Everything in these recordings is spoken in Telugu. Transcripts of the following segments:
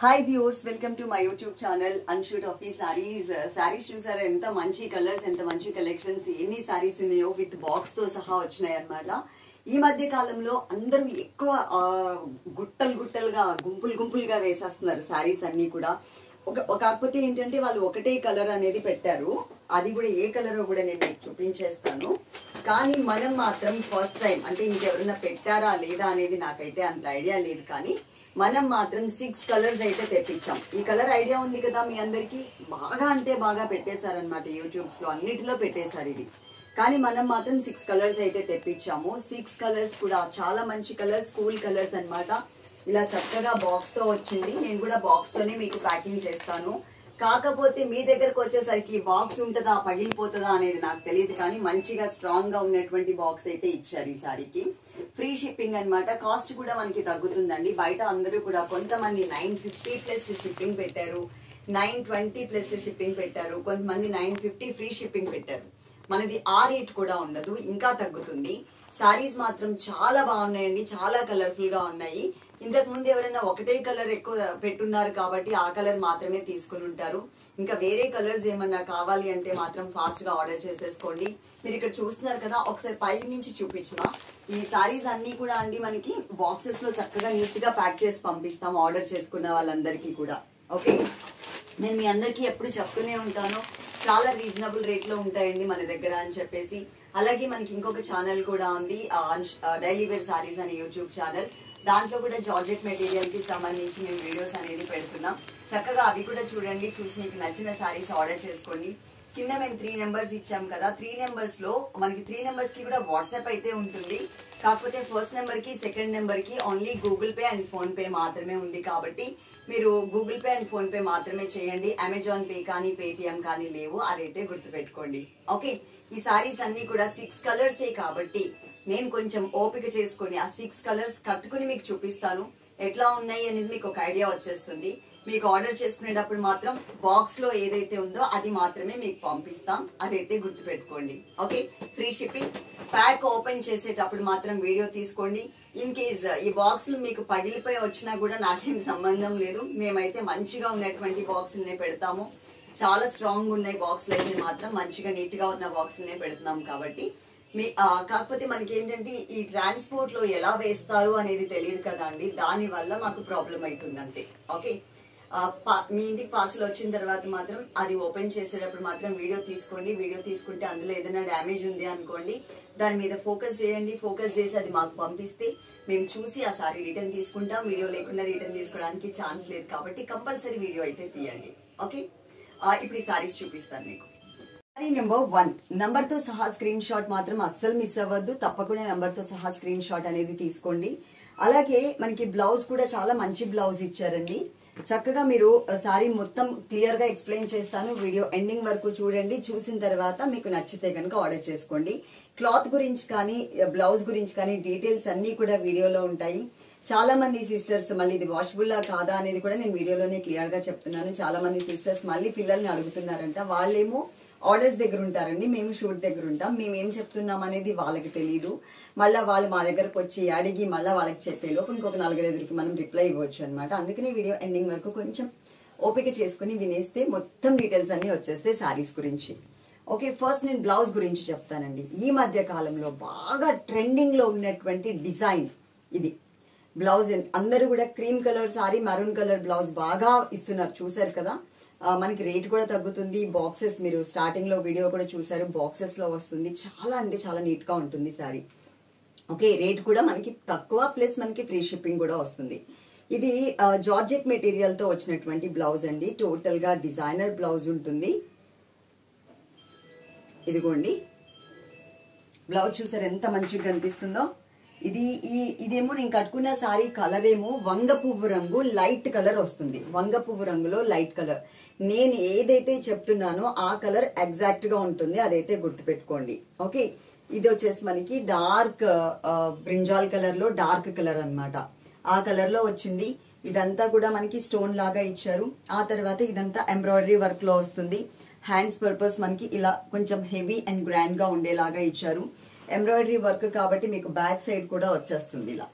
Hi viewers welcome to my YouTube channel అన్షూట్ ఆఫీ ఈ సారీస్ సారీస్ చూసారా ఎంత మంచి కలర్స్ ఎంత మంచి కలెక్షన్స్ ఎన్ని సారీస్ ఉన్నాయో విత్ బాక్స్తో సహా వచ్చినాయి అన్నమాట ఈ మధ్య కాలంలో అందరూ ఎక్కువ గుట్టలు గుట్టలుగా గుంపులు గుంపులుగా వేసేస్తున్నారు సారీస్ అన్నీ కూడా. ఒక కాకపోతే ఏంటంటే వాళ్ళు ఒకటే కలర్ అనేది పెట్టారు. అది కూడా ఏ కలరో కూడా నేను మీకు చూపించేస్తాను. కానీ మనం మాత్రం ఫస్ట్ టైం అంటే ఇంకెవరైనా పెట్టారా లేదా అనేది నాకైతే అంత ఐడియా లేదు కానీ మనం మాత్రం సిక్స్ కలర్స్ అయితే తెప్పించాం. ఈ కలర్ ఐడియా ఉంది కదా మీ అందరికి? బాగా అంటే బాగా పెట్టేశారనమాట యూట్యూబ్స్లో అన్నిటిలో పెట్టేశారు ఇది. కానీ మనం మాత్రం సిక్స్ కలర్స్ అయితే తెప్పించాము. సిక్స్ కలర్స్ కూడా చాలా మంచి కలర్స్ కూల్ కలర్స్ అన్నమాట. ఇలా చక్కగా బాక్స్తో వచ్చింది. నేను కూడా బాక్స్తోనే మీకు ప్యాకింగ్ చేస్తాను. కాకపోతే మీ దగ్గరకు వచ్చేసరికి బాక్స్ ఉంటుందా పగిలిపోతుందా అనేది నాకు తెలియదు కానీ మంచిగా స్ట్రాంగ్గా ఉన్నటువంటి బాక్స్ అయితే ఇచ్చారు ఈ సారీకి. ఫ్రీ షిప్పింగ్ అన్నమాట. కాస్ట్ కూడా మనకి తగ్గుతుందండి. బయట అందరూ కూడా కొంతమంది నైన్ ఫిఫ్టీ ప్లస్ షిప్పింగ్ పెట్టారు. నైన్ ట్వంటీ ప్లస్ షిప్పింగ్ పెట్టారు. కొంతమంది నైన్ ఫిఫ్టీ ఫ్రీ షిప్పింగ్ పెట్టారు. మనది ఆ రేట్ కూడా ఉండదు. ఇంకా తగ్గుతుంది. సారీస్ మాత్రం చాలా బాగున్నాయండి. చాలా కలర్ఫుల్గా ఉన్నాయి. ఇంతకు ముందు ఎవరైనా ఒకటే కలర్ ఎక్కువ పెట్టున్నారు కాబట్టి ఆ కలర్ మాత్రమే తీసుకుని ఉంటారు. ఇంకా వేరే కలర్స్ ఏమన్నా కావాలి అంటే మాత్రం ఫాస్ట్గా ఆర్డర్ చేసేసుకోండి. మీరు ఇక్కడ చూస్తున్నారు కదా ఒకసారి పై నుంచి చూపించమా? ఈ సారీస్ అన్ని కూడా అండి మనకి బాక్సెస్లో చక్కగా నీట్గా ప్యాక్ చేసి పంపిస్తాం ఆర్డర్ చేసుకున్న వాళ్ళందరికీ కూడా. ఓకే నేను మీ అందరికీ ఎప్పుడు చెప్తూనే ఉంటాను చాలా రీజనబుల్ రేట్లో ఉంటాయండి మన దగ్గర అని చెప్పేసి. అలాగే మనకి ఇంకొక ఛానల్ కూడా ఉంది డైలీ వేర్ సారీస్ అనే యూట్యూబ్ ఛానల్ దాంట్లో కూడా జార్జెట్ మెటీరియల్కి సంబంధించి మేము వీడియోస్ అనేది పెడుతున్నాం. చక్కగా అవి కూడా చూడండి చూసి మీకు నచ్చిన సారీస్ ఆర్డర్ చేసుకోండి. కింద మేము త్రీ నెంబర్స్ ఇచ్చాం కదా త్రీ నెంబర్స్లో మనకి త్రీ నెంబర్స్కి కూడా వాట్సాప్ అయితే ఉంటుంది. కాకపోతే ఫస్ట్ నెంబర్కి సెకండ్ నెంబర్కి only Google Pay and PhonePe మాత్రమే ఉంది కాబట్టి మీరు Google Pay and PhonePe మాత్రమే చేయండి. అమెజాన్ పే కానీ పేటిఎం కానీ లేవు అదైతే గుర్తుపెట్టుకోండి. ఓకే ఈ సారీస్ అన్ని కూడా సిక్స్ కలర్సే కాబట్టి నేను కొంచెం ఓపిక చేసుకొని ఆ సిక్స్ కలర్స్ కట్టుకుని మీకు చూపిస్తాను. ఎట్లా ఉన్నాయి అనేది మీకు ఒక ఐడియా వచ్చేస్తుంది. మీకు ఆర్డర్ చేసుకునేటప్పుడు మాత్రం బాక్స్లో ఏదైతే ఉందో అది మాత్రమే మీకు పంపిస్తాం. అదైతే గుర్తుపెట్టుకోండి. Okay free shipping pack open చేసేటప్పుడు మాత్రం వీడియో తీసుకోండి. ఇన్ కేస్ uh, ఈ బాక్సులు మీకు పగిలిపోయి వచ్చినా కూడా నాకేం సంబంధం లేదు. మేమైతే మంచిగా ఉన్నటువంటి బాక్సులనే పెడతాము. చాలా స్ట్రాంగ్ ఉన్నాయి బాక్సులు అయితే మాత్రం. మంచిగా నీట్గా ఉన్న బాక్సులనే పెడుతున్నాం కాబట్టి. మీ కాకపోతే మనకి ఏంటంటే ఈ ట్రాన్స్పోర్ట్లో ఎలా వేస్తారు అనేది తెలియదు కదా అండి దాని వల్ల మాకు ప్రాబ్లం అవుతుంది అంతే ఓకే మీ ఇంటికి పార్సల్ వచ్చిన తర్వాత మాత్రం అది ఓపెన్ చేసేటప్పుడు మాత్రం వీడియో తీసుకోండి. వీడియో తీసుకుంటే అందులో ఏదైనా డ్యామేజ్ ఉంది అనుకోండి దాని మీద ఫోకస్ చేయండి. ఫోకస్ చేసి అది మాకు పంపిస్తే మేము చూసి ఆ సారీ రిటర్న్ తీసుకుంటాం. వీడియో లేకుండా రిటర్న్ తీసుకోవడానికి ఛాన్స్ లేదు కాబట్టి కంపల్సరీ వీడియో అయితే తీయండి. ఓకే? ఇప్పుడు ఈ సారీస్ చూపిస్తాను మీకు. నెంబర్ వన్ నంబర్తో సహా స్క్రీన్ షాట్ మాత్రం అస్సలు మిస్ అవ్వద్దు. తప్పకుండా నంబర్తో సహా స్క్రీన్ షాట్ అనేది తీసుకోండి. అలాగే మనకి బ్లౌజ్ కూడా చాలా మంచి బ్లౌజ్ ఇచ్చారండి. చక్కగా మీరు సారీ మొత్తం క్లియర్గా ఎక్స్ప్లెయిన్ చేస్తాను. వీడియో ఎండింగ్ వరకు చూడండి. చూసిన తర్వాత మీకు నచ్చితే కనుక ఆర్డర్ చేసుకోండి. క్లాత్ గురించి కానీ బ్లౌజ్ గురించి కానీ డీటెయిల్స్ అన్ని కూడా వీడియోలో ఉంటాయి. చాలా మంది సిస్టర్స్ మళ్ళీ ఇది వాషబుల్లా కాదా అనేది కూడా నేను వీడియోలోనే క్లియర్గా చెప్తున్నాను. చాలా మంది సిస్టర్స్ మళ్ళీ పిల్లల్ని అడుగుతున్నారంట. వాళ్ళేమో ఆర్డర్స్ దగ్గర ఉంటారండి మేము షూట్ దగ్గర ఉంటాం. మేము ఏం చెప్తున్నాం అనేది వాళ్ళకి తెలియదు మళ్ళీ వాళ్ళు మా దగ్గరకు వచ్చి అడిగి మళ్ళీ వాళ్ళకి చెప్పే లోపు ఇంకొక నలుగురెదురికి మనం రిప్లై ఇవ్వచ్చు అనమాట అందుకనే వీడియో ఎండింగ్ వరకు కొంచెం ఓపిక చేసుకుని వినేస్తే మొత్తం డీటెయిల్స్ అన్నీ వచ్చేస్తే శారీస్ గురించి. ఓకే ఫస్ట్ నేను బ్లౌజ్ గురించి చెప్తానండి. ఈ మధ్య కాలంలో బాగా ట్రెండింగ్లో ఉన్నటువంటి డిజైన్ ఇది. బ్లౌజ్ అందరూ కూడా cream colour sari maroon colour blouse బాగా ఇస్తున్నారు. చూసారు కదా? మనకి రేట్ కూడా తగ్గుతుంది. బాక్సెస్ మీరు స్టార్టింగ్లో వీడియో కూడా చూసారు. బాక్సెస్లో వస్తుంది. చాలా అంటే చాలా నీట్గా ఉంటుంది సారీ ఓకే రేట్ కూడా మనకి తక్కువ ప్లస్ మనకి ఫ్రీ షిప్పింగ్ కూడా వస్తుంది. ఇది జార్జెట్ మెటీరియల్తో వచ్చినటువంటి బ్లౌజ్ అండి. టోటల్గా డిజైనర్ బ్లౌజ్ ఉంటుంది. ఇదిగోండి. బ్లౌజ్ చూసారు ఎంత మంచిగా కనిపిస్తుందో? ఇది ఈ ఇదేమో నేను కట్టుకున్న సారీ కలర్ ఏమో వంగ పువ్వు రంగు లైట్ కలర్ వస్తుంది. వంగ పువ్వు రంగులో లైట్ కలర్. నేను ఏదైతే చెప్తున్నానో ఆ కలర్ ఎగ్జాక్ట్గా ఉంటుంది అదైతే గుర్తుపెట్టుకోండి. ఓకే? ఇది వచ్చేసి మనకి డార్క్ బ్రింజాల్ కలర్లో డార్క్ కలర్ అన్నమాట. ఆ కలర్లో వచ్చింది. ఇదంతా కూడా మనకి స్టోన్ లాగా ఇచ్చారు. ఆ తర్వాత ఇదంతా ఎంబ్రాయిడరీ వర్క్లో వస్తుంది. హ్యాండ్స్ పర్పస్ మనకి ఇలా కొంచెం హెవీ అండ్ గ్రాండ్గా ఉండేలాగా ఇచ్చారు. ఎంబ్రాయిడరీ వర్క్ కాబట్టి మీకు బ్యాక్ సైడ్ కూడా వచ్చేస్తుంది ఇలా.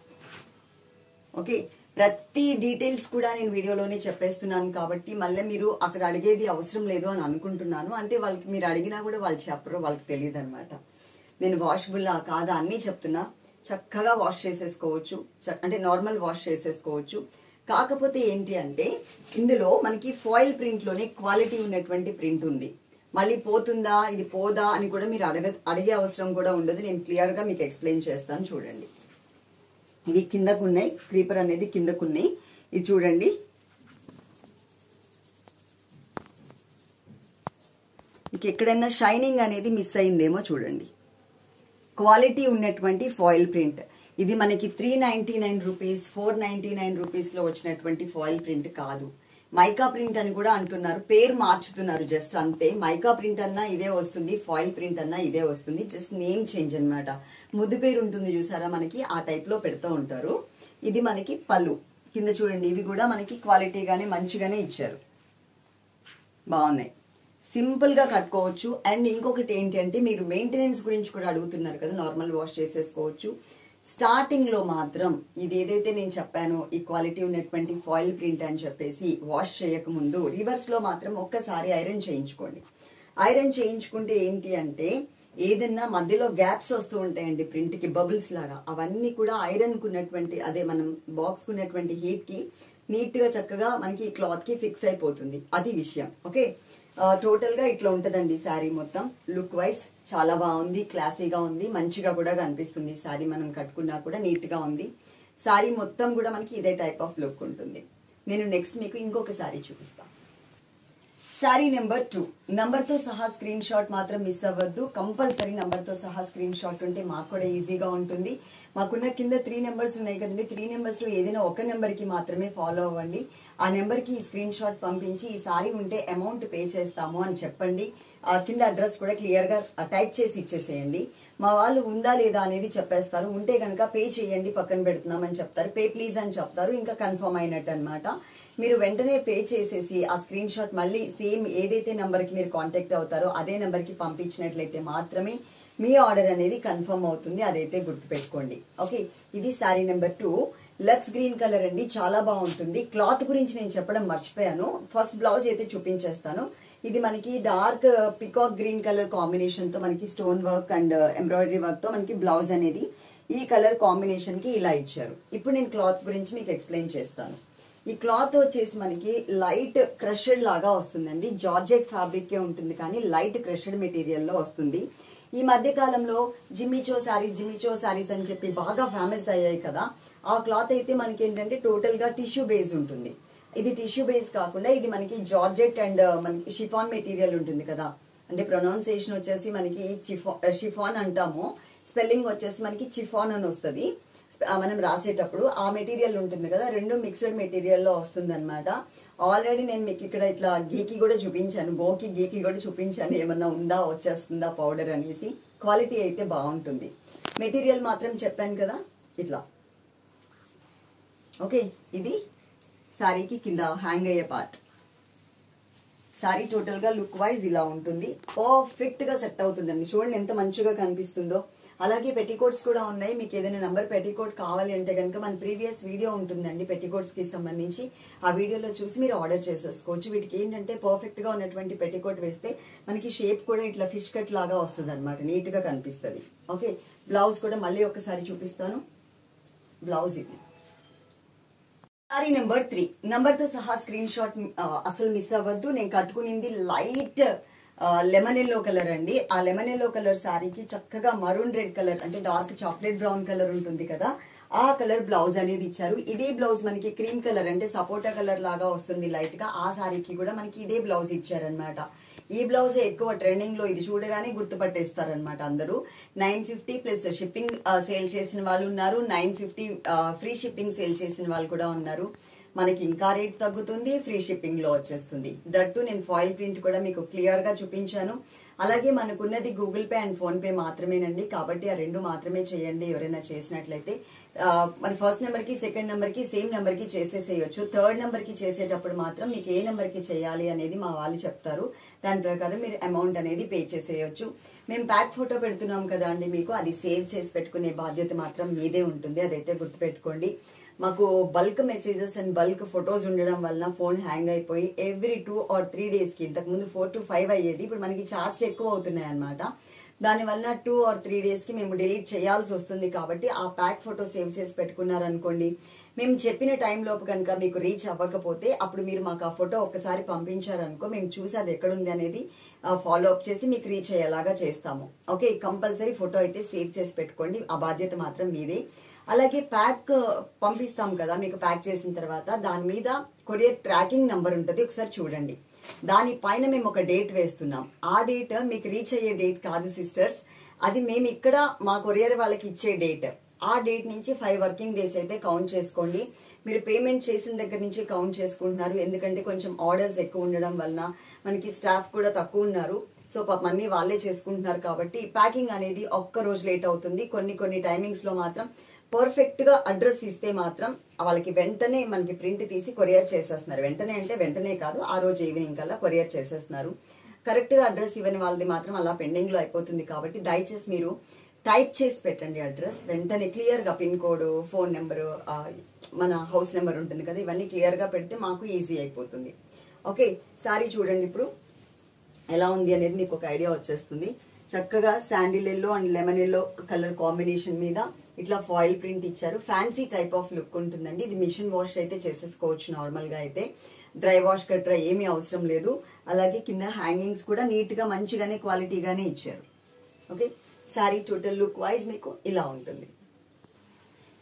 ఓకే? ప్రతి డీటెయిల్స్ కూడా నేను వీడియోలోనే చెప్పేస్తున్నాను కాబట్టి మళ్ళీ మీరు అక్కడ అడిగేది అవసరం లేదు అని అనుకుంటున్నాను. అంటే వాళ్ళకి మీరు అడిగినా కూడా వాళ్ళు చెప్పరు వాళ్ళకి తెలియదు అనమాట నేను వాషబుల్లా కాదా అన్నీ చెప్తున్నా. చక్కగా వాష్ చేసేసుకోవచ్చు. అంటే నార్మల్ వాష్ చేసేసుకోవచ్చు. కాకపోతే ఏంటి అంటే ఇందులో మనకి ఫాయిల్ ప్రింట్లోనే క్వాలిటీ ఉన్నటువంటి ప్రింట్ ఉంది. మళ్ళీ పోతుందా ఇది పోదా అని కూడా మీరు అడగ అడిగే అవసరం కూడా ఉండదు. నేను క్లియర్గా మీకు ఎక్స్ప్లెయిన్ చేస్తాను. చూడండి. ఇవి కిందకు ఉన్నాయి క్రీపర్ అనేది కిందకు ఉన్నాయి ఇది చూడండి. మీకు ఎక్కడైనా షైనింగ్ అనేది మిస్ అయిందేమో చూడండి. క్వాలిటీ ఉన్నటువంటి ఫాయిల్ ప్రింట్. ఇది మనకి three ninety nine rupees four ninety nine రూపీస్లో వచ్చినటువంటి ఫాయిల్ ప్రింట్ కాదు. మైకా ప్రింట్ అని కూడా అంటున్నారు. పేరు మార్చుతున్నారు జస్ట్ అంతే. మైకా ప్రింట్ అన్నా ఇదే వస్తుంది ఫాయిల్ ప్రింట్ అన్నా ఇదే వస్తుంది. జస్ట్ నేమ్ చేంజ్ అనమాట ముద్దు పేరు ఉంటుంది చూసారా మనకి? ఆ టైప్లో పెడుతూ ఉంటారు. ఇది మనకి పళ్ళు కింద చూడండి ఇవి కూడా మనకి క్వాలిటీగానే మంచిగానే ఇచ్చారు. బాగున్నాయి. సింపుల్గా కట్టుకోవచ్చు. అండ్ ఇంకొకటి ఏంటంటే మీరు మెయింటెనెన్స్ గురించి కూడా అడుగుతున్నారు కదా నార్మల్ వాష్ చేసేసుకోవచ్చు. స్టార్టింగ్లో మాత్రం ఇది ఏదైతే నేను చెప్పానో ఈ క్వాలిటీ ఉన్నటువంటి ఫాయిల్ ప్రింట్ అని చెప్పేసి వాష్ చేయకముందు రివర్స్లో మాత్రం ఒక్కసారి ఐరన్ చేయించుకోండి. ఐరన్ చేయించుకుంటే ఏంటి అంటే ఏదన్నా మధ్యలో గ్యాప్స్ వస్తూ ఉంటాయండి ప్రింట్కి బబుల్స్ లాగా. అవన్నీ కూడా ఐరన్కు ఉన్నటువంటి అదే మనం బాక్స్కు ఉన్నటువంటి హీట్కి చక్కగా మనకి క్లాత్కి ఫిక్స్ అయిపోతుంది. అది విషయం. ఓకే? టోటల్గా ఇట్లా ఉంటుందండి శారీ మొత్తం. లుక్ వైజ్ చాలా బాగుంది క్లాసీగా ఉంది మంచిగా కూడా కనిపిస్తుంది శారీ మనం కట్టుకున్నా కూడా నీట్గా ఉంది. శారీ మొత్తం కూడా మనకి ఇదే టైప్ ఆఫ్ లుక్ ఉంటుంది. నేను నెక్స్ట్ మీకు ఇంకొక శారీ చూపిస్తాను శారీ నెంబర్ టూ. తో సహా స్క్రీన్ షాట్ మాత్రం మిస్ అవ్వద్దు. కంపల్సరీ తో సహా స్క్రీన్ షాట్ ఉంటే మాకు కూడా ఈజీగా ఉంటుంది. మాకున్న కింద త్రీ నెంబర్స్ ఉన్నాయి కదండి. త్రీ నెంబర్స్లో ఏదైనా ఒక నెంబర్కి మాత్రమే ఫాలో అవ్వండి. ఆ నెంబర్కి ఈ స్క్రీన్ షాట్ పంపించి ఈ సారీ ఉంటే అమౌంట్ పే చేస్తాము అని చెప్పండి. కింద అడ్రస్ కూడా క్లియర్గా టైప్ చేసి ఇచ్చేసేయండి. మా వాళ్ళు ఉందా లేదా అనేది చెప్పేస్తారు. ఉంటే కనుక పే చేయండి పక్కన పెడుతున్నామని చెప్తారు. పే ప్లీజ్ అని చెప్తారు. ఇంకా కన్ఫర్మ్ అయినట్టు అనమాట మీరు వెంటనే పే చేసేసి ఆ స్క్రీన్ షాట్ మళ్ళీ సేమ్ ఏదైతే నెంబర్కి మీరు కాంటాక్ట్ అవుతారో అదే నెంబర్కి పంపించినట్లయితే మాత్రమే మీ ఆర్డర్ అనేది కన్ఫర్మ్ అవుతుంది. అదైతే గుర్తుపెట్టుకోండి. ఓకే? ఇది శారీ నెంబర్ టూ. లక్స్ గ్రీన్ కలర్ అండి. చాలా బాగుంటుంది. క్లాత్ గురించి నేను చెప్పడం మర్చిపోయాను. ఫస్ట్ బ్లౌజ్ అయితే చూపించేస్తాను. ఇది మనకి డార్క్ పికాక్ గ్రీన్ కలర్ కాంబినేషన్తో మనకి స్టోన్ వర్క్ అండ్ ఎంబ్రాయిడరీ వర్క్తో మనకి బ్లౌజ్ అనేది ఈ కలర్ కాంబినేషన్కి ఇలా ఇచ్చారు. ఇప్పుడు నేను క్లాత్ గురించి మీకు ఎక్స్ప్లెయిన్ చేస్తాను. ఈ క్లాత్ వచ్చేసి మనకి లైట్ క్రషెడ్ లాగా వస్తుందండి. జార్జెట్ ఫ్యాబ్రిక్ ఉంటుంది కానీ లైట్ క్రషెడ్ మెటీరియల్లో వస్తుంది. ఈ మధ్య కాలంలో జిమ్మిచో శారీస్ జిమ్మిచో శారీస్ అని చెప్పి బాగా ఫేమస్ అయ్యాయి కదా. ఆ క్లాత్ అయితే మనకి ఏంటంటే టోటల్గా టిష్యూ బేస్ ఉంటుంది. ఇది టిష్యూ బేస్ కాకుండా ఇది మనకి జార్జెట్ అండ్ uh, మనకి షిఫాన్ మెటీరియల్ ఉంటుంది కదా. అంటే ప్రొనౌన్సియేషన్ వచ్చేసి మనకి చిఫా షిఫాన్ uh, అంటాము. స్పెల్లింగ్ వచ్చేసి మనకి చిఫాన్ అని వస్తుంది. మనం రాసేటప్పుడు ఆ మెటీరియల్ ఉంటుంది కదా రెండు మిక్స్డ్ మెటీరియల్లో వస్తుంది అనమాట ఆల్రెడీ నేను మీకు ఇక్కడ ఇట్లా గీకి కూడా చూపించాను బోకి గీకి కూడా చూపించాను ఏమన్నా ఉందా వచ్చేస్తుందా పౌడర్ అనేసి. క్వాలిటీ అయితే బాగుంటుంది. మెటీరియల్ మాత్రం చెప్పాను కదా ఇట్లా. ఓకే ఇది. శారీకి కింద హ్యాంగ్ అయ్యే పార్ట్ శారీ టోటల్గా లుక్ వైజ్ ఇలా ఉంటుంది. పర్ఫెక్ట్గా సెట్ అవుతుందండి. చూడండి ఎంత మంచిగా కనిపిస్తుందో. అలాగే పెట్టికోట్స్ కూడా ఉన్నాయి. మీకు ఏదైనా నంబర్ పెట్టికోట్ కావాలి అంటే కనుక మన ప్రీవియస్ వీడియో ఉంటుందండి పెట్టికోట్స్కి సంబంధించి. ఆ వీడియోలో చూసి మీరు ఆర్డర్ చేసేసుకోవచ్చు. వీటికి ఏంటంటే పర్ఫెక్ట్గా ఉన్నటువంటి పెట్టికోట్ వేస్తే మనకి షేప్ కూడా ఇట్లా ఫిష్ కట్ లాగా వస్తుంది అనమాట నీట్గా కనిపిస్తుంది. ఓకే బ్లౌజ్ కూడా మళ్ళీ ఒకసారి చూపిస్తాను. బ్లౌజ్ ఇది. సారీ నెంబర్ త్రీ నెంబర్తో సహా స్క్రీన్ షాట్ అసలు మిస్ అవ్వద్దు. నేను కట్టుకునింది లైట్ లెమన్ ఎల్లో కలర్ అండి. ఆ లెమన్ ఎల్లో కలర్ శారీకి చక్కగా మరూన్ రెడ్ కలర్ అంటే డార్క్ చాక్లెట్ బ్రౌన్ కలర్ ఉంటుంది కదా. ఆ కలర్ బ్లౌజ్ అనేది ఇచ్చారు. ఇదే బ్లౌజ్ మనకి క్రీమ్ కలర్ అంటే సపోటా కలర్ లాగా వస్తుంది లైట్గా. ఆ శారీకి కూడా మనకి ఇదే బ్లౌజ్ ఇచ్చారనమాట ఈ బ్లౌజే ఎక్కువ ట్రెండింగ్లో ఇది చూడగానే గుర్తుపట్టేస్తారనమాట అందరూ. Nine fifty plus shipping sale చేసిన వాళ్ళు ఉన్నారు. Nine fifty free shipping sale చేసిన వాళ్ళు కూడా ఉన్నారు. మనకి ఇంకా రేట్ తగ్గుతుంది ఫ్రీ షిప్పింగ్లో వచ్చేస్తుంది. దట్టు నేను ఫాయిల్ ప్రింట్ కూడా మీకు క్లియర్గా చూపించాను. అలాగే మనకున్నది Google Pay and PhonePe మాత్రమేనండి. కాబట్టి ఆ రెండు మాత్రమే చేయండి ఎవరైనా చేసినట్లయితే. మరి ఫస్ట్ నెంబర్కి సెకండ్ నెంబర్కి సేమ్ నెంబర్కి చేసేసేయచ్చు. థర్డ్ నెంబర్కి చేసేటప్పుడు మాత్రం మీకు ఏ నెంబర్కి చేయాలి అనేది మా వాళ్ళు చెప్తారు. దాని ప్రకారం మీరు అమౌంట్ అనేది పే చేసేయచ్చు. మేము ప్యాక్ ఫోటో పెడుతున్నాం కదా అండి మీకు. అది సేవ్ చేసి పెట్టుకునే బాధ్యత మాత్రం మీదే ఉంటుంది. అదైతే గుర్తుపెట్టుకోండి. మాకు bulk messages and bulk photos ఉండడం వలన ఫోన్ హ్యాంగ్ అయిపోయి ఎవ్రీ టూ ఆర్ త్రీ డేస్కి ఇంతకుముందు ఫోర్ టు ఫైవ్ అయ్యేది. ఇప్పుడు మనకి చార్ట్స్ ఎక్కువ అవుతున్నాయి అనమాట దానివల్ల టూ ఆర్ త్రీ డేస్కి మేము డిలీట్ చేయాల్సి వస్తుంది కాబట్టి ఆ ప్యాక్ ఫోటో సేవ్ చేసి పెట్టుకున్నారనుకోండి. మేము చెప్పిన టైంలోపు కనుక మీకు రీచ్ అవ్వకపోతే అప్పుడు మీరు మాకు ఆ ఫోటో ఒక్కసారి పంపించారనుకో మేము చూసి అది ఎక్కడుంది అనేది ఫాలో అప్ చేసి మీకు రీచ్ అయ్యేలాగా చేస్తాము. ఓకే కంపల్సరీ ఫోటో అయితే సేవ్ చేసి పెట్టుకోండి. ఆ బాధ్యత మాత్రం మీదే. అలాగే ప్యాక్ పంపిస్తాం కదా మీకు ప్యాక్ చేసిన తర్వాత. దాని మీద కొరియర్ ట్రాకింగ్ నంబర్ ఉంటుంది ఒకసారి చూడండి. దానిపైన మేము ఒక డేట్ వేస్తున్నాం. ఆ డేట్ మీకు రీచ్ అయ్యే డేట్ కాదు సిస్టర్స్. అది మేము ఇక్కడ మా కొరియర్ వాళ్ళకి ఇచ్చే డేట్. ఆ డేట్ నుంచి ఫైవ్ వర్కింగ్ డేస్ అయితే కౌంట్ చేసుకోండి. మీరు పేమెంట్ చేసిన దగ్గర నుంచి కౌంట్ చేసుకుంటున్నారు. ఎందుకంటే కొంచెం ఆర్డర్స్ ఎక్కువ ఉండడం వలన మనకి స్టాఫ్ కూడా తక్కువ ఉన్నారు. సో పాపం అన్ని వాళ్ళే చేసుకుంటున్నారు కాబట్టి ప్యాకింగ్ అనేది ఒక్క రోజు లేట్ అవుతుంది. కొన్ని కొన్ని టైమింగ్స్లో మాత్రం పర్ఫెక్ట్గా అడ్రస్ ఇస్తే మాత్రం వాళ్ళకి వెంటనే మనకి ప్రింట్ తీసి కొరియర్ చేసేస్తున్నారు. వెంటనే అంటే వెంటనే కాదు ఆ రోజు ఈవినింగ్ కల్లా కొరియర్ చేసేస్తున్నారు. కరెక్ట్గా అడ్రస్ ఇవ్వని వాళ్ళది మాత్రం అలా పెండింగ్లో అయిపోతుంది కాబట్టి దయచేసి మీరు టైప్ చేసి పెట్టండి అడ్రస్. వెంటనే క్లియర్గా పిన్ కోడ్ ఫోన్ నెంబర్ మన హౌస్ నెంబర్ ఉంటుంది కదా ఇవన్నీ క్లియర్గా పెడితే మాకు ఈజీ అయిపోతుంది. ఓకే సారీ చూడండి ఇప్పుడు ఎలా ఉంది అనేది మీకు ఒక ఐడియా వచ్చేస్తుంది. చక్కగా sandal yellow and lemon yellow colour combination మీద ఇట్లా ఫాయిల్ ప్రింట్ ఇచ్చారు. ఫ్యాన్సీ టైప్ ఆఫ్ లుక్ ఉంటుందండి. ఇది మిషన్ వాష్ అయితే చేసేసుకోవచ్చు నార్మల్గా అయితే. డ్రై వాష్ కట్రా ఏమీ అవసరం లేదు. అలాగే కింద హ్యాంగింగ్స్ కూడా నీట్గా మంచిగానే క్వాలిటీగానే ఇచ్చారు. Okay sari total look wise మీకు ఇలా ఉంటుంది.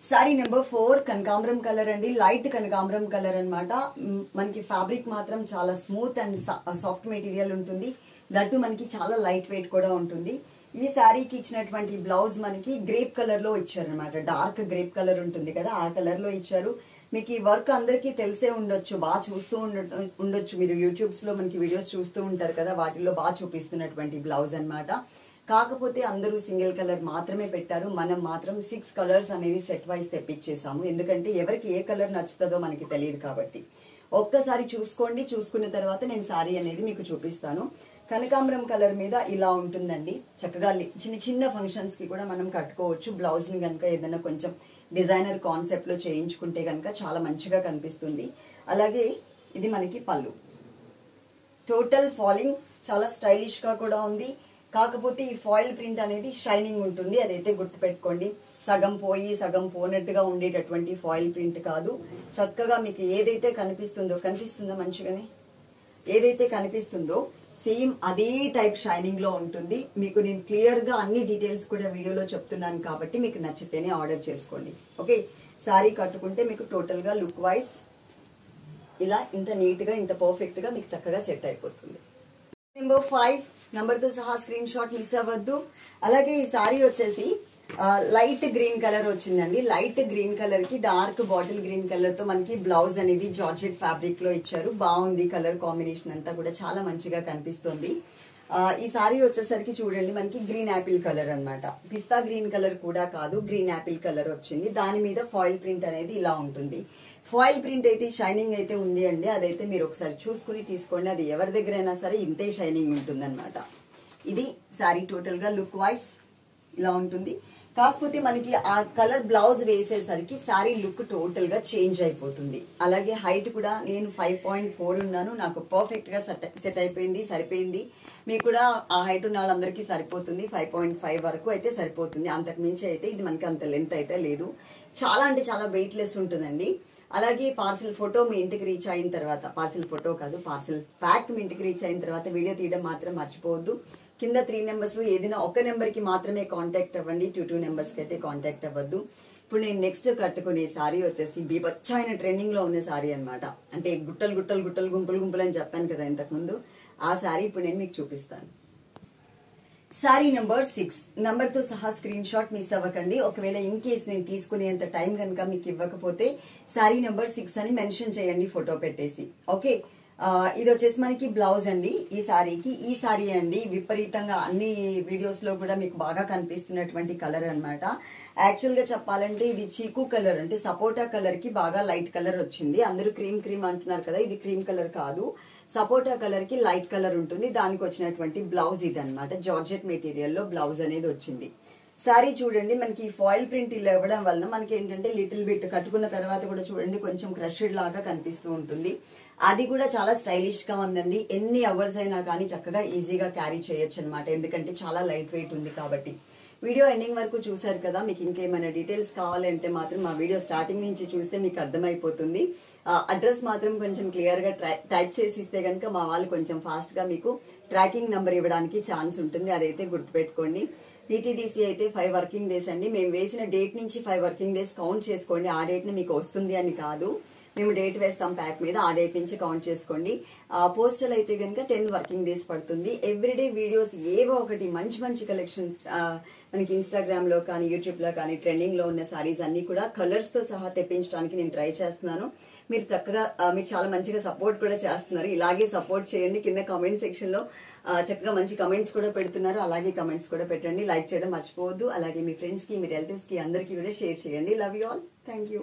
సారీ నెంబర్ ఫోర్ కనకాంబరం కలర్ అండి. లైట్ కనకాంబరం కలర్ అనమాట మనకి ఫ్యాబ్రిక్ మాత్రం చాలా స్మూత్ అండ్ సాఫ్ట్ మెటీరియల్ ఉంటుంది. లడ్డు మనకి చాలా లైట్ వెయిట్ కూడా ఉంటుంది. ఈ శారీకి ఇచ్చినటువంటి బ్లౌజ్ మనకి గ్రేప్ కలర్లో ఇచ్చారనమాట డార్క్ గ్రేప్ కలర్ ఉంటుంది కదా ఆ కలర్లో ఇచ్చారు. మీకు ఈ వర్క్ అందరికీ తెలిసే ఉండొచ్చు బాగా చూస్తూ ఉండ- ఉండొచ్చు. మీరు యూట్యూబ్స్లో మనకి వీడియోస్ చూస్తూ ఉంటారు కదా వాటిల్లో బాగా చూపిస్తున్నటువంటి బ్లౌజ్ అనమాట కాకపోతే అందరూ సింగిల్ కలర్ మాత్రమే పెట్టారు. మనం మాత్రం సిక్స్ కలర్స్ అనేది సెట్ వైజ్ తెప్పించేసాము ఎందుకంటే ఎవరికి ఏ కలర్ నచ్చుతుందో మనకి తెలియదు కాబట్టి. ఒక్కసారి చూసుకోండి. చూసుకున్న తర్వాత నేను శారీ అనేది మీకు చూపిస్తాను. కనకాంబరం కలర్ మీద ఇలా ఉంటుందండి. చక్కగా చిన్న చిన్న ఫంక్షన్స్కి కూడా మనం కట్టుకోవచ్చు. బ్లౌజ్ని కనుక ఏదైనా కొంచెం డిజైనర్ కాన్సెప్ట్లో చేయించుకుంటే కనుక చాలా మంచిగా కనిపిస్తుంది. అలాగే ఇది మనకి పళ్ళు. టోటల్ ఫాలింగ్ చాలా స్టైలిష్గా కూడా ఉంది. కాకపోతే ఈ ఫాయిల్ ప్రింట్ అనేది షైనింగ్ ఉంటుంది. అదైతే గుర్తుపెట్టుకోండి. సగం పోయి సగం పోనట్టుగా ఉండేటటువంటి ఫాయిల్ ప్రింట్ కాదు. చక్కగా మీకు ఏదైతే కనిపిస్తుందో కనిపిస్తుందో మంచిగానే? ఏదైతే కనిపిస్తుందో సేమ్ అదే టైప్ షైనింగ్లో ఉంటుంది. మీకు నేను క్లియర్గా అన్ని డీటెయిల్స్ కూడా వీడియోలో చెప్తున్నాను కాబట్టి మీకు నచ్చితేనే ఆర్డర్ చేసుకోండి. ఓకే శారీ కట్టుకుంటే మీకు టోటల్గా లుక్ వైజ్ ఇలా ఇంత నీట్గా ఇంత పర్ఫెక్ట్గా మీకు చక్కగా సెట్ అయిపోతుంది. నెంబర్ ఫైవ్ నెంబర్తో సహా స్క్రీన్ షాట్ మిస్ అవ్వద్దు. అలాగే ఈ సారీ వచ్చేసి లైట్ గ్రీన్ కలర్ వచ్చిందండి. లైట్ గ్రీన్ కలర్కి డార్క్ బాటిల్ గ్రీన్ కలర్తో మనకి బ్లౌజ్ అనేది జార్జెట్ ఫ్యాబ్రిక్లో ఇచ్చారు. బాగుంది కలర్ కాంబినేషన్ అంతా కూడా చాలా మంచిగా కనిపిస్తుంది. ఈ సారీ వచ్చేసరికి చూడండి మనకి గ్రీన్ యాపిల్ కలర్ అనమాట పిస్తా గ్రీన్ కలర్ కూడా కాదు గ్రీన్ యాపిల్ కలర్ వచ్చింది. దాని మీద ఫాయిల్ ప్రింట్ అనేది ఇలా ఉంటుంది. ఫాయిల్ ప్రింట్ అయితే షైనింగ్ అయితే ఉంది అండి. అదైతే మీరు ఒకసారి చూసుకుని తీసుకోండి. అది ఎవరి దగ్గర అయినా సరే ఇంతే షైనింగ్ ఉంటుంది ఇది శారీ టోటల్గా లుక్ వైజ్ ఇలా ఉంటుంది. కాకపోతే మనకి ఆ కలర్ బ్లౌజ్ వేసేసరికి శారీ లుక్ టోటల్గా చేంజ్ అయిపోతుంది. అలాగే హైట్ కూడా నేను ఫైవ్ పాయింట్ ఫోర్ ఉన్నాను. నాకు పర్ఫెక్ట్గా సెట్ సెట్ అయిపోయింది సరిపోయింది. మీకు కూడా ఆ హైట్ ఉన్న వాళ్ళందరికీ సరిపోతుంది. ఫైవ్ పాయింట్ ఫైవ్ వరకు అయితే సరిపోతుంది. అంతకు మించి అయితే ఇది మనకి అంత లెంత్ అయితే లేదు. చాలా అంటే చాలా వెయిట్ లెస్ ఉంటుందండి. అలాగే పార్సిల్ ఫోటో మీ ఇంటికి రీచ్ అయిన తర్వాత పార్సిల్ ఫోటో కాదు పార్సిల్ ప్యాక్ మీ ఇంటికి రీచ్ అయిన తర్వాత వీడియో తీయడం మాత్రం మర్చిపోవద్దు. కింద త్రీ నెంబర్స్లో ఏదైనా ఒక నెంబర్కి మాత్రమే కాంటాక్ట్ అవ్వండి. టూ టూ నెంబర్స్కి అయితే కాంటాక్ట్ అవ్వద్దు. ఇప్పుడు నేను నెక్స్ట్ కట్టుకునే సారీ వచ్చేసి బీభత్సమైన ట్రెండింగ్లో ఉన్న సారీ అన్నమాట. అంటే గుట్టలు గుట్టలు గుట్టలు గుంపులు గుంపులు అని చెప్పాను కదా ఇంతకుముందు. ఆ సారీ ఇప్పుడు నేను మీకు చూపిస్తాను. సారీ నెంబర్ సిక్స్ నెంబర్తో సహా స్క్రీన్ షాట్ మిస్ అవ్వకండి. ఒకవేళ ఇన్ కేస్ నేను తీసుకునేంత టైం కనుక మీకు ఇవ్వకపోతే సారీ నెంబర్ సిక్స్ అని మెన్షన్ చేయండి ఫోటో పెట్టేసి. ఓకే ఇది వచ్చేసి మనకి బ్లౌజ్ అండి. ఈ సారీకి ఈ సారీ అండి. విపరీతంగా అన్ని వీడియోస్లో కూడా మీకు బాగా కనిపిస్తున్నటువంటి కలర్ అన్నమాట. యాక్చువల్గా చెప్పాలంటే ఇది చీకు కలర్ అంటే సపోటా కలర్కి బాగా లైట్ కలర్ వచ్చింది. అందరూ క్రీమ్ క్రీమ్ అంటున్నారు కదా ఇది క్రీమ్ కలర్ కాదు. సపోటా కలర్కి లైట్ కలర్ ఉంటుంది. దానికి వచ్చినటువంటి బ్లౌజ్ ఇది అనమాట జార్జెట్ మెటీరియల్లో బ్లౌజ్ అనేది వచ్చింది. శారీ చూడండి మనకి ఫాయిల్ ప్రింట్ ఇలా ఇవ్వడం వలన మనకి ఏంటంటే లిటిల్ బిట్ కట్టుకున్న తర్వాత కూడా చూడండి కొంచెం క్రష్డ్ లాగా కనిపిస్తూ ఉంటుంది. అది కూడా చాలా స్టైలిష్గా ఉందండి. ఎన్ని అవర్స్ అయినా కానీ చక్కగా ఈజీగా క్యారీ చేయొచ్చు అనమాట ఎందుకంటే చాలా లైట్ వెయిట్ ఉంది కాబట్టి. వీడియో ఎండింగ్ వరకు చూసారు కదా మీకు ఇంకేమైనా డీటెయిల్స్ కావాలంటే మాత్రం మా వీడియో స్టార్టింగ్ నుంచి చూస్తే మీకు అర్థమైపోతుంది. అడ్రస్ మాత్రం కొంచెం క్లియర్గా టైప్ చేసి ఇస్తే కనుక మా వాళ్ళు కొంచెం ఫాస్ట్గా మీకు ట్రాకింగ్ నెంబర్ ఇవ్వడానికి ఛాన్స్ ఉంటుంది. అదైతే గుర్తుపెట్టుకోండి. టీటీడీసీ అయితే ఫైవ్ వర్కింగ్ డేస్ అండి. మేము వేసిన డేట్ నుంచి ఫైవ్ వర్కింగ్ డేస్ కౌంట్ చేసుకోండి. ఆ డేట్ని మీకు వస్తుంది అని కాదు. మేము డేట్ వేస్తాం ప్యాక్ మీద. ఆ డేట్ నుంచి కౌంట్ చేసుకోండి. పోస్టల్ అయితే కనుక టెన్ వర్కింగ్ డేస్ పడుతుంది. ఎవ్రీడే వీడియోస్ ఏవో ఒకటి మంచి మంచి కలెక్షన్ మనకి ఇన్స్టాగ్రామ్లో కానీ యూట్యూబ్లో కానీ ట్రెండింగ్లో ఉన్న సారీస్ అన్ని కూడా కలర్స్తో సహా తెప్పించడానికి నేను ట్రై చేస్తున్నాను. మీరు చక్కగా మీరు చాలా మంచిగా సపోర్ట్ కూడా చేస్తున్నారు. ఇలాగే సపోర్ట్ చేయండి. కింద కామెంట్ సెక్షన్లో చక్కగా మంచి కమెంట్స్ కూడా పెడుతున్నారు. అలాగే కమెంట్స్ కూడా పెట్టండి. లైక్ చేయడం మర్చిపోవద్దు. అలాగే మీ ఫ్రెండ్స్కి మీ రిలేటివ్స్కి అందరికీ కూడా షేర్ చేయండి. Love you all thank you